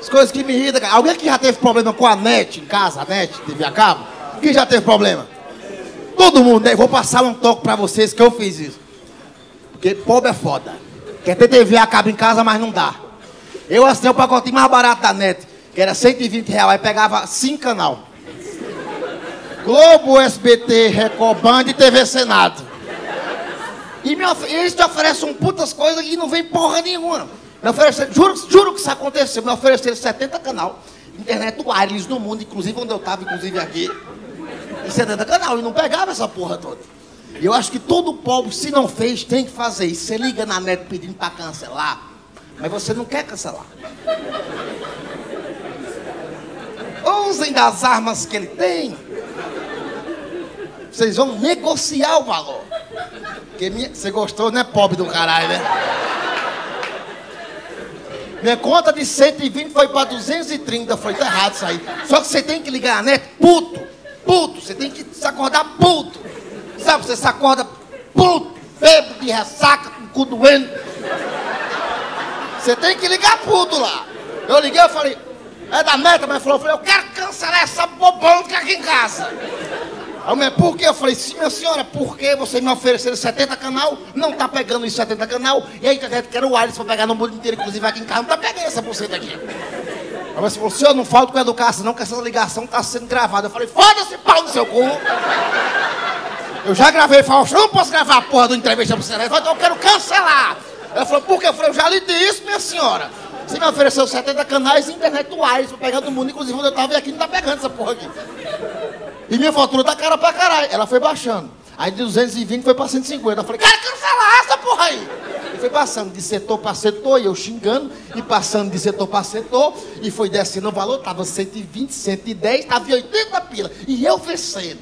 As coisas que me irritam, cara. Alguém que já teve problema com a net em casa, a net, TV a cabo? Quem já teve problema? Todo mundo, né? Vou passar um toque pra vocês que eu fiz isso. Porque pobre é foda. Quer ter TV a cabo em casa, mas não dá. Eu assinei o pacotinho mais barato da net, que era 120 reais, aí pegava cinco canal. Globo, SBT, Record Band e TV Senado. E me eles te oferecem um putas coisas e não vem porra nenhuma. Me ofereceram, juro, juro que isso aconteceu. Me ofereceram 70 canal, internet wireless no mundo, inclusive onde eu tava, inclusive aqui. E 70 canal, e não pegava essa porra toda. E eu acho que todo pobre, se não fez, tem que fazer isso. Você liga na net pedindo pra cancelar, mas você não quer cancelar. Usem das armas que ele tem. Vocês vão negociar o valor. Porque minha- você gostou, né, pobre do caralho, né? Minha conta de 120 foi pra 230. Foi tá errado isso aí. Só que você tem que ligar a net puto. Puto. Você tem que se acordar puto. Sabe, você se acorda puto, bêbado, de ressaca, com o cu doendo. Você tem que ligar puto lá. Eu liguei, eu falei, é da meta, mas falou, eu falei, eu quero cancelar essa bobão que aqui em casa. Aí, mas por quê? Eu falei, sim, minha senhora, por que você me ofereceram 70 canal, não tá pegando os 70 canal, e a internet quer o wireless pra pegar no mundo inteiro, inclusive aqui em casa, não tá pegando essa buceta aqui. Aí você falou, senhor, não falta com educação, não, que essa ligação tá sendo gravada. Eu falei, foda-se, pau no seu cu. Eu já gravei Faustão, eu não posso gravar a porra do entrevista pra você. Falou, então eu quero cancelar. Ela falou, por quê? Eu falei, eu já lhe disse, minha senhora. Você me ofereceu 70 canais wireless pra pegar do mundo, inclusive onde eu tava aqui não tá pegando essa porra aqui. E minha fatura tá cara pra caralho. Ela foi baixando. Aí de 220 foi pra 150. Eu falei, quero cancelar essa porra aí. E foi passando de setor pra setor, e eu xingando, e passando de setor pra setor, e foi descendo o valor, tava 120, 110, tava em 80 pila. E eu vencendo.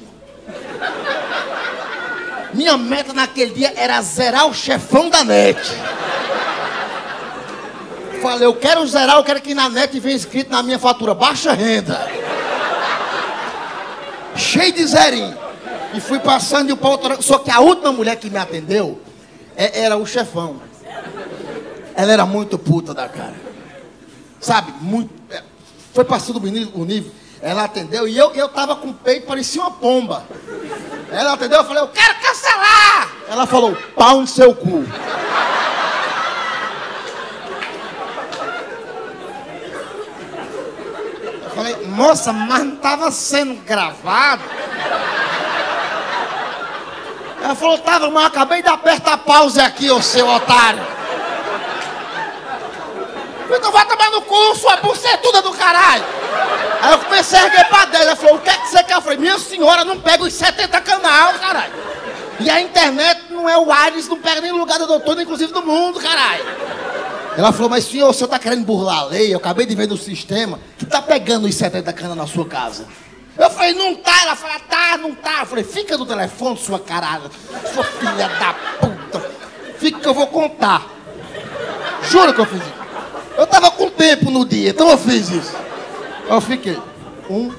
Minha meta naquele dia era zerar o chefão da net. Falei, eu quero zerar, eu quero que na net venha escrito na minha fatura, baixa renda. Cheio de zerinho. E fui passando e o pau. Só que a última mulher que me atendeu é- era o chefão. Ela era muito puta da cara. Sabe? Muito. é, Foi passando o nível. Ela atendeu e eu, eu tava com o peito, parecia uma pomba. Ela atendeu, eu falei, eu quero cancelar! Ela falou, pau no seu cu. Falei, moça, mas não tava sendo gravado. Ela falou, tava, mas eu acabei de apertar pause aqui, ô seu otário. Então vai tomar no cu, sua bucetuda do caralho. Aí eu comecei a erguer pra 10. Ela falou, o que é que você quer? Eu falei, minha senhora, não pega os 70 canal, caralho. E a internet não é o Ares, não pega nem lugar do doutor, inclusive do mundo, caralho. Ela falou, mas senhor, o senhor tá querendo burlar a lei? Eu acabei de ver no sistema que tá pegando os 70 cana na sua casa. Eu falei, não tá. Ela falou, tá, não tá. Eu falei, fica no telefone, sua caralho. Sua filha da puta. Fica que eu vou contar. Juro que eu fiz isso. Eu tava com tempo no dia, então eu fiz isso. Eu fiquei. Um,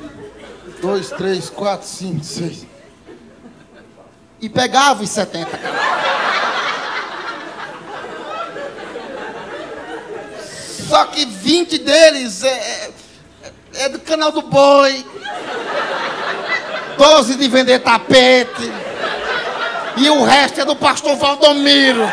dois, três, quatro, cinco, seis. E pegava os 70, cara. Só que 20 deles é, é, é do canal do boi. 12 de vender tapete. E o resto é do pastor Valdomiro.